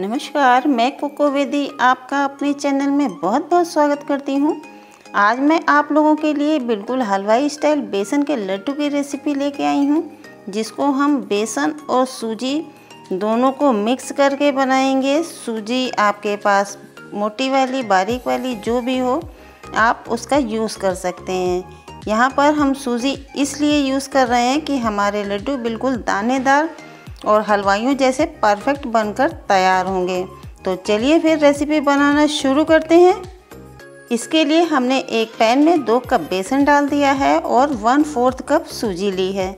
नमस्कार, मैं कोको वेदी आपका अपने चैनल में बहुत बहुत स्वागत करती हूँ। आज मैं आप लोगों के लिए बिल्कुल हलवाई स्टाइल बेसन के लड्डू की रेसिपी लेके आई हूँ, जिसको हम बेसन और सूजी दोनों को मिक्स करके बनाएँगे। सूजी आपके पास मोटी वाली, बारीक वाली जो भी हो, आप उसका यूज़ कर सकते हैं। यहाँ पर हम सूजी इसलिए यूज़ कर रहे हैं कि हमारे लड्डू बिल्कुल दानेदार और हलवाइयों जैसे परफेक्ट बनकर तैयार होंगे। तो चलिए फिर रेसिपी बनाना शुरू करते हैं। इसके लिए हमने एक पैन में दो कप बेसन डाल दिया है और वन फोर्थ कप सूजी ली है।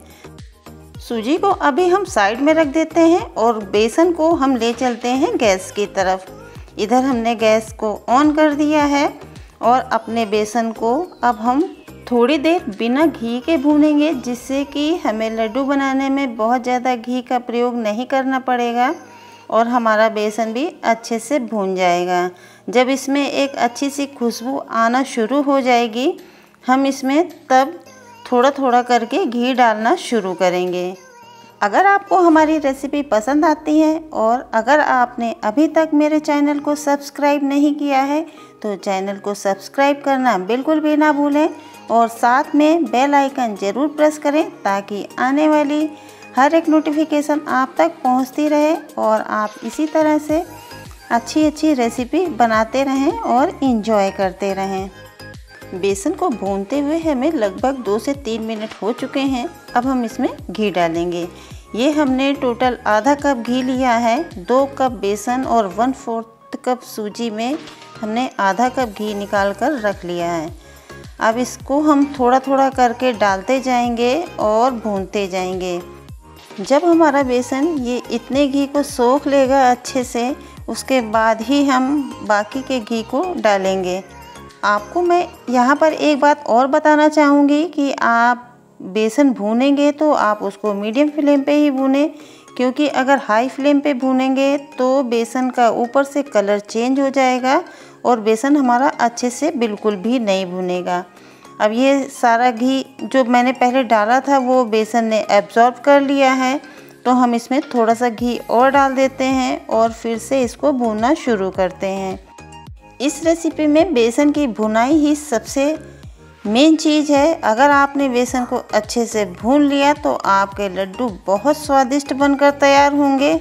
सूजी को अभी हम साइड में रख देते हैं और बेसन को हम ले चलते हैं गैस की तरफ़। इधर हमने गैस को ऑन कर दिया है और अपने बेसन को अब हम थोड़ी देर बिना घी के भूनेंगे, जिससे कि हमें लड्डू बनाने में बहुत ज़्यादा घी का प्रयोग नहीं करना पड़ेगा और हमारा बेसन भी अच्छे से भून जाएगा। जब इसमें एक अच्छी सी खुशबू आना शुरू हो जाएगी, हम इसमें तब थोड़ा थोड़ा करके घी डालना शुरू करेंगे। अगर आपको हमारी रेसिपी पसंद आती है और अगर आपने अभी तक मेरे चैनल को सब्सक्राइब नहीं किया है तो चैनल को सब्सक्राइब करना बिल्कुल भी ना भूलें और साथ में बेल आइकन ज़रूर प्रेस करें ताकि आने वाली हर एक नोटिफिकेशन आप तक पहुँचती रहे और आप इसी तरह से अच्छी अच्छी रेसिपी बनाते रहें और इन्जॉय करते रहें। बेसन को भूनते हुए हमें लगभग दो से तीन मिनट हो चुके हैं। अब हम इसमें घी डालेंगे। ये हमने टोटल आधा कप घी लिया है, दो कप बेसन और वन फोर्थ कप सूजी में हमने आधा कप घी निकाल कर रख लिया है। अब इसको हम थोड़ा थोड़ा करके डालते जाएँगे और भूनते जाएँगे। जब हमारा बेसन ये इतने घी को सोख लेगा अच्छे से, उसके बाद ही हम बाकी के घी को डालेंगे। आपको मैं यहाँ पर एक बात और बताना चाहूँगी कि आप बेसन भूनेंगे तो आप उसको मीडियम फ्लेम पे ही भूनें, क्योंकि अगर हाई फ्लेम पे भूनेंगे तो बेसन का ऊपर से कलर चेंज हो जाएगा और बेसन हमारा अच्छे से बिल्कुल भी नहीं भुनेगा। अब ये सारा घी जो मैंने पहले डाला था, वो बेसन ने एब्जॉर्ब कर लिया है तो हम इसमें थोड़ा सा घी और डाल देते हैं और फिर से इसको भूनना शुरू करते हैं। इस रेसिपी में बेसन की भुनाई ही सबसे मेन चीज़ है, अगर आपने बेसन को अच्छे से भून लिया तो आपके लड्डू बहुत स्वादिष्ट बनकर तैयार होंगे।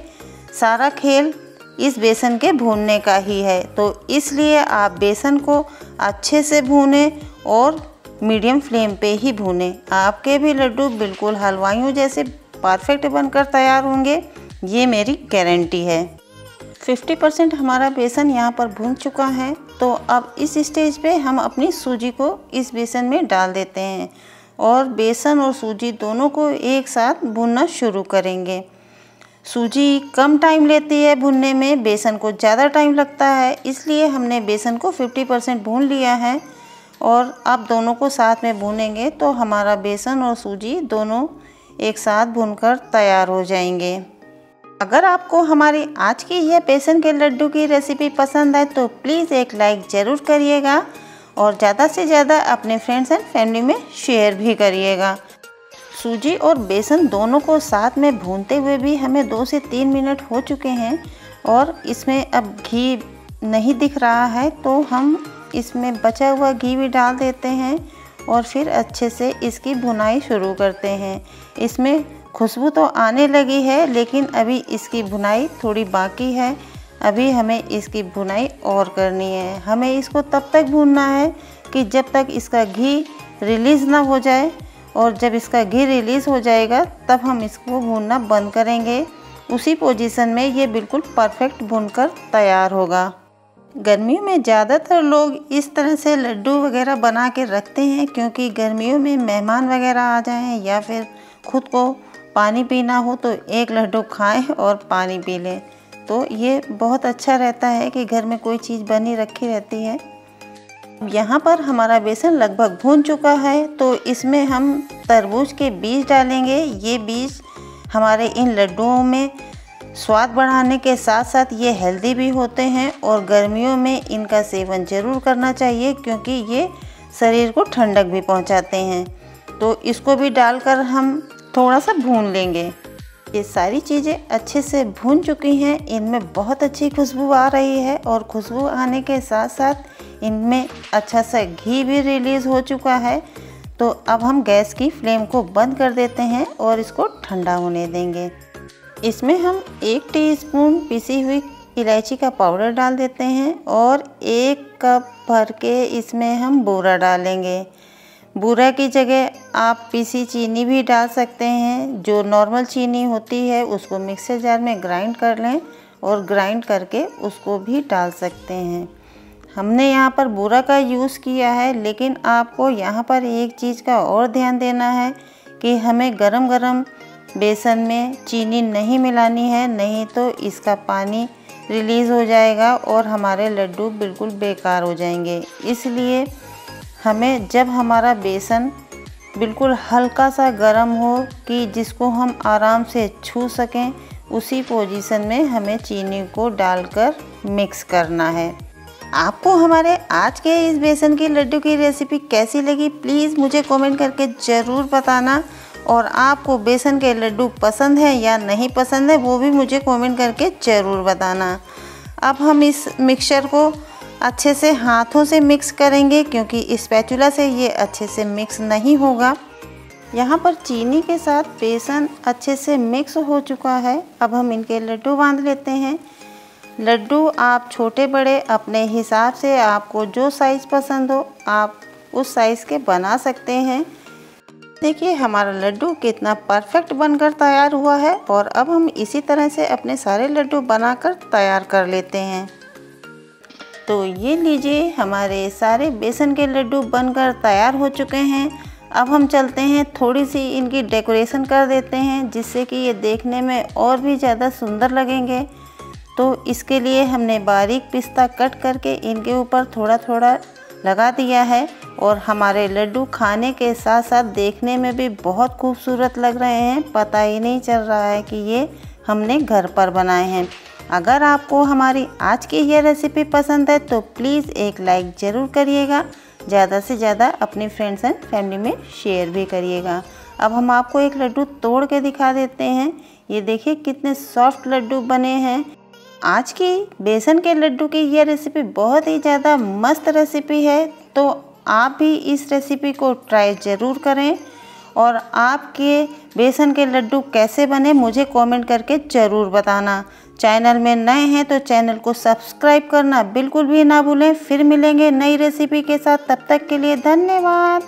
सारा खेल इस बेसन के भूनने का ही है। तो इसलिए आप बेसन को अच्छे से भूनें और मीडियम फ्लेम पे ही भूनें। आपके भी लड्डू बिल्कुल हलवाइयों जैसे परफेक्ट बनकर तैयार होंगे, ये मेरी गारंटी है। 50 परसेंट हमारा बेसन यहाँ पर भून चुका है। तो अब इस स्टेज पे हम अपनी सूजी को इस बेसन में डाल देते हैं और बेसन और सूजी दोनों को एक साथ भूनना शुरू करेंगे। सूजी कम टाइम लेती है भूनने में, बेसन को ज़्यादा टाइम लगता है, इसलिए हमने बेसन को 50 परसेंट भून लिया है और अब दोनों को साथ में भूनेंगे तो हमारा बेसन और सूजी दोनों एक साथ भूनकर तैयार हो जाएँगे। अगर आपको हमारी आज की यह बेसन के लड्डू की रेसिपी पसंद आए तो प्लीज़ एक लाइक ज़रूर करिएगा और ज़्यादा से ज़्यादा अपने फ्रेंड्स एंड फैमिली में शेयर भी करिएगा। सूजी और बेसन दोनों को साथ में भूनते हुए भी हमें दो से तीन मिनट हो चुके हैं और इसमें अब घी नहीं दिख रहा है तो हम इसमें बचा हुआ घी भी डाल देते हैं और फिर अच्छे से इसकी भुनाई शुरू करते हैं। इसमें खुशबू तो आने लगी है, लेकिन अभी इसकी भुनाई थोड़ी बाकी है। अभी हमें इसकी भुनाई और करनी है। हमें इसको तब तक भूनना है कि जब तक इसका घी रिलीज़ ना हो जाए, और जब इसका घी रिलीज़ हो जाएगा, तब हम इसको भूनना बंद करेंगे। उसी पोजीशन में ये बिल्कुल परफेक्ट भूनकर तैयार होगा। गर्मियों में ज़्यादातर लोग इस तरह से लड्डू वगैरह बना के रखते हैं, क्योंकि गर्मियों में मेहमान वगैरह आ जाएँ या फिर खुद को पानी पीना हो तो एक लड्डू खाएँ और पानी पी लें। तो ये बहुत अच्छा रहता है कि घर में कोई चीज़ बनी रखी रहती है। यहाँ पर हमारा बेसन लगभग भून चुका है तो इसमें हम तरबूज के बीज डालेंगे। ये बीज हमारे इन लड्डुओं में स्वाद बढ़ाने के साथ साथ ये हेल्दी भी होते हैं और गर्मियों में इनका सेवन ज़रूर करना चाहिए, क्योंकि ये शरीर को ठंडक भी पहुंचाते हैं। तो इसको भी डालकर हम थोड़ा सा भून लेंगे। ये सारी चीज़ें अच्छे से भून चुकी हैं। इनमें बहुत अच्छी खुशबू आ रही है और खुशबू आने के साथ साथ इनमें अच्छा सा घी भी रिलीज़ हो चुका है। तो अब हम गैस की फ्लेम को बंद कर देते हैं और इसको ठंडा होने देंगे। इसमें हम एक टीस्पून पिसी हुई इलायची का पाउडर डाल देते हैं और एक कप भर के इसमें हम बूरा डालेंगे। बूरा की जगह आप पीसी चीनी भी डाल सकते हैं। जो नॉर्मल चीनी होती है, उसको मिक्सर जार में ग्राइंड कर लें और ग्राइंड करके उसको भी डाल सकते हैं। हमने यहाँ पर बूरा का यूज़ किया है, लेकिन आपको यहाँ पर एक चीज़ का और ध्यान देना है कि हमें गरम गरम बेसन में चीनी नहीं मिलानी है, नहीं तो इसका पानी रिलीज़ हो जाएगा और हमारे लड्डू बिल्कुल बेकार हो जाएँगे। इसलिए हमें जब हमारा बेसन बिल्कुल हल्का सा गर्म हो कि जिसको हम आराम से छू सकें, उसी पोजीशन में हमें चीनी को डालकर मिक्स करना है। आपको हमारे आज के इस बेसन की लड्डू की रेसिपी कैसी लगी प्लीज़ मुझे कमेंट करके ज़रूर बताना। और आपको बेसन के लड्डू पसंद है या नहीं पसंद है, वो भी मुझे कमेंट करके ज़रूर बताना। अब हम इस मिक्सचर को अच्छे से हाथों से मिक्स करेंगे क्योंकि स्पैचुला से ये अच्छे से मिक्स नहीं होगा। यहाँ पर चीनी के साथ बेसन अच्छे से मिक्स हो चुका है। अब हम इनके लड्डू बाँध लेते हैं। लड्डू आप छोटे बड़े अपने हिसाब से आपको जो साइज़ पसंद हो, आप उस साइज़ के बना सकते हैं। देखिए, हमारा लड्डू कितना परफेक्ट बनकर तैयार हुआ है और अब हम इसी तरह से अपने सारे लड्डू बनाकर तैयार कर लेते हैं। तो ये लीजिए, हमारे सारे बेसन के लड्डू बनकर तैयार हो चुके हैं। अब हम चलते हैं थोड़ी सी इनकी डेकोरेशन कर देते हैं, जिससे कि ये देखने में और भी ज़्यादा सुंदर लगेंगे। तो इसके लिए हमने बारीक पिस्ता कट करके इनके ऊपर थोड़ा थोड़ा लगा दिया है और हमारे लड्डू खाने के साथ साथ देखने में भी बहुत खूबसूरत लग रहे हैं। पता ही नहीं चल रहा है कि ये हमने घर पर बनाए हैं। अगर आपको हमारी आज की यह रेसिपी पसंद है तो प्लीज़ एक लाइक ज़रूर करिएगा। ज़्यादा से ज़्यादा अपने फ्रेंड्स एंड फैमिली में शेयर भी करिएगा। अब हम आपको एक लड्डू तोड़ के दिखा देते हैं। ये देखिए कितने सॉफ्ट लड्डू बने हैं। आज की बेसन के लड्डू की यह रेसिपी बहुत ही ज़्यादा मस्त रेसिपी है तो आप भी इस रेसिपी को ट्राई ज़रूर करें। और आपके बेसन के लड्डू कैसे बने, मुझे कमेंट करके ज़रूर बताना। चैनल में नए हैं तो चैनल को सब्सक्राइब करना बिल्कुल भी ना भूलें। फिर मिलेंगे नई रेसिपी के साथ। तब तक के लिए धन्यवाद।